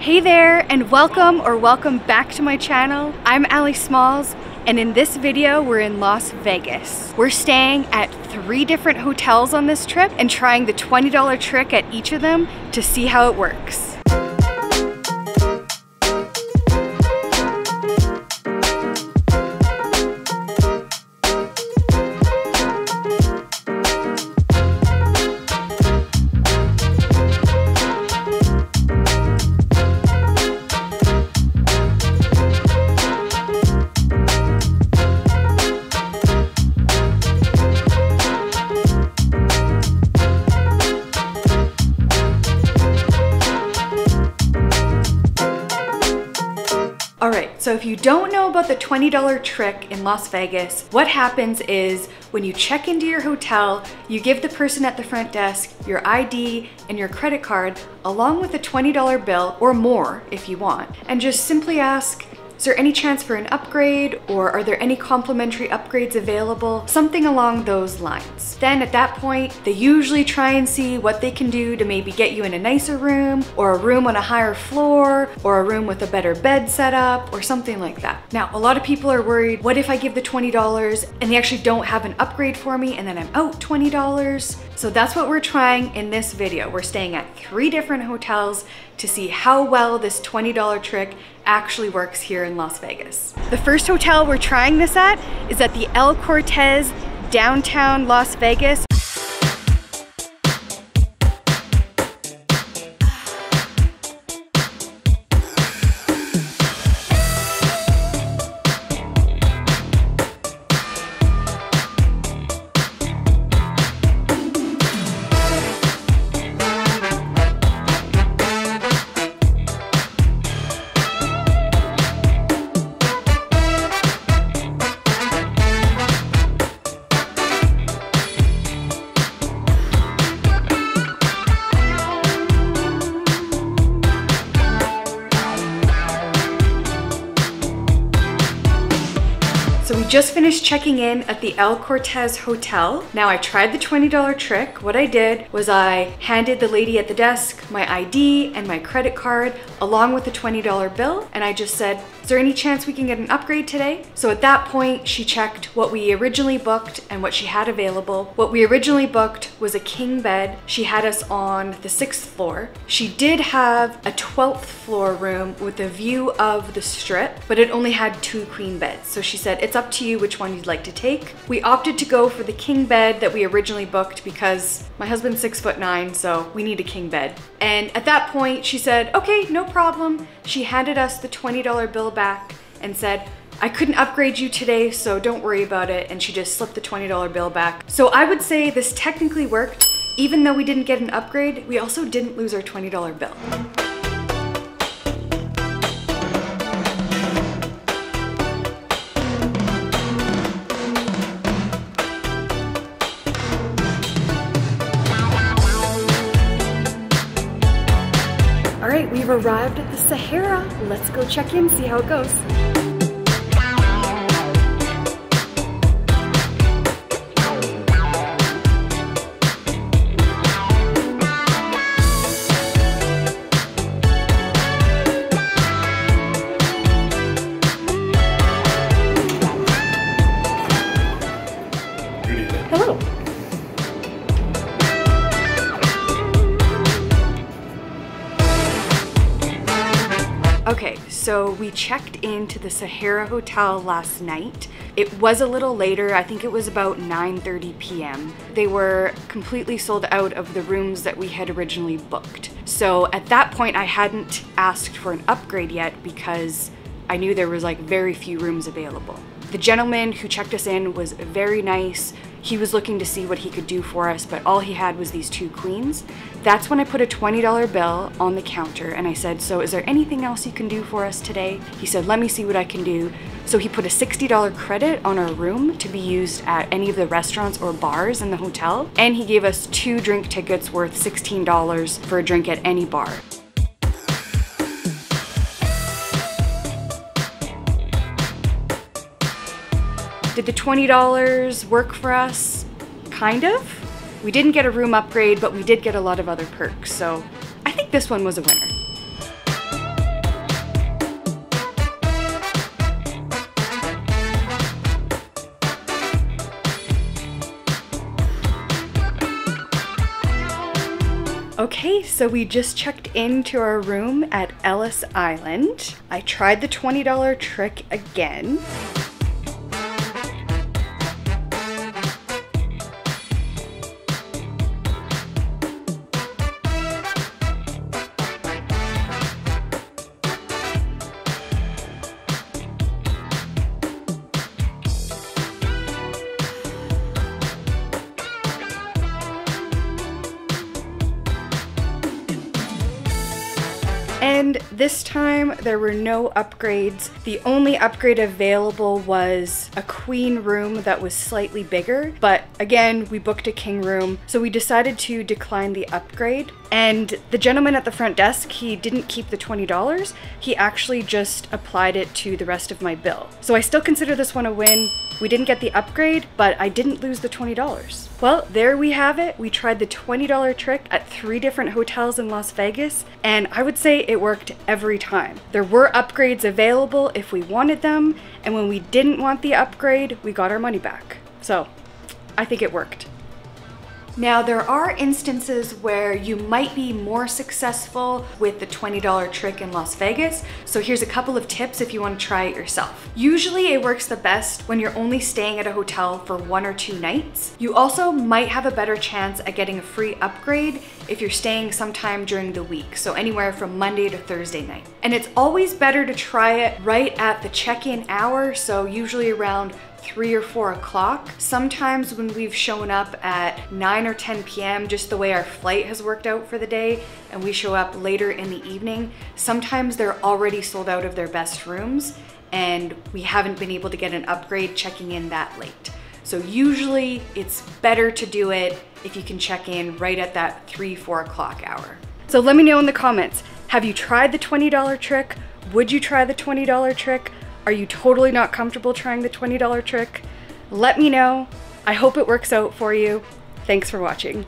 Hey there and welcome or welcome back to my channel. I'm Aly Smalls and in this video we're in Las Vegas. We're staying at three different hotels on this trip and trying the $20 trick at each of them to see how it works. All right, so if you don't know about the $20 trick in Las Vegas, what happens is when you check into your hotel, you give the person at the front desk your ID and your credit card along with a $20 bill or more if you want, and just simply ask, is there any chance for an upgrade or are there any complimentary upgrades available? Something along those lines. Then at that point, they usually try and see what they can do to maybe get you in a nicer room or a room on a higher floor or a room with a better bed setup or something like that. Now, a lot of people are worried, what if I give the $20 and they actually don't have an upgrade for me and then I'm out $20? So that's what we're trying in this video. We're staying at three different hotels to see how well this $20 trick actually works here in Las Vegas. The first hotel we're trying this at is at the El Cortez downtown Las Vegas. So we just finished checking in at the El Cortez Hotel. Now I tried the $20 trick. What I did was I handed the lady at the desk my ID and my credit card along with the $20 bill and I just said, there any chance we can get an upgrade today? So at that point, she checked what we originally booked and what she had available. What we originally booked was a king bed. She had us on the sixth floor. She did have a 12th floor room with a view of the strip, but it only had two queen beds. So she said, it's up to you which one you'd like to take. We opted to go for the king bed that we originally booked because my husband's six foot nine, so we need a king bed. And at that point, she said, okay, no problem. She handed us the $20 bill back and said, I couldn't upgrade you today, so don't worry about it. And she just slipped the $20 bill back. So I would say this technically worked. Even though we didn't get an upgrade, we also didn't lose our $20 bill. We've arrived at the Sahara. Let's go check in, see how it goes. Okay, so we checked into the Sahara Hotel last night. It was a little later, I think it was about 9.30 p.m. They were completely sold out of the rooms that we had originally booked. So at that point I hadn't asked for an upgrade yet because I knew there was like very few rooms available. The gentleman who checked us in was very nice. He was looking to see what he could do for us, but all he had was these two queens. That's when I put a $20 bill on the counter and I said, So is there anything else you can do for us today? He said, Let me see what I can do. So he put a $60 credit on our room to be used at any of the restaurants or bars in the hotel. And he gave us two drink tickets worth $16 for a drink at any bar. Did the $20 work for us? Kind of. We didn't get a room upgrade, but we did get a lot of other perks, so I think this one was a winner. Okay, so we just checked into our room at Ellis Island. I tried the $20 trick again. And this time there were no upgrades. The only upgrade available was a queen room that was slightly bigger, but again, we booked a king room, so we decided to decline the upgrade. And the gentleman at the front desk, he didn't keep the $20. He actually just applied it to the rest of my bill. So I still consider this one a win. We didn't get the upgrade, but I didn't lose the $20. Well, there we have it. We tried the $20 trick at three different hotels in Las Vegas, and I would say it worked every time. There were upgrades available if we wanted them, and when we didn't want the upgrade, we got our money back. So, I think it worked. Now, there are instances where you might be more successful with the $20 trick in Las Vegas, so here's a couple of tips if you want to try it yourself. Usually it works the best when you're only staying at a hotel for one or two nights. You also might have a better chance at getting a free upgrade if you're staying sometime during the week, so anywhere from Monday to Thursday night. And it's always better to try it right at the check-in hour, so usually around three or four o'clock. Sometimes when we've shown up at 9 or 10 p.m., just the way our flight has worked out for the day, and we show up later in the evening, sometimes they're already sold out of their best rooms, and we haven't been able to get an upgrade checking in that late. So usually it's better to do it if you can check in right at that three, four o'clock hour. So let me know in the comments, have you tried the $20 trick? Would you try the $20 trick? Are you totally not comfortable trying the $20 trick? Let me know. I hope it works out for you. Thanks for watching.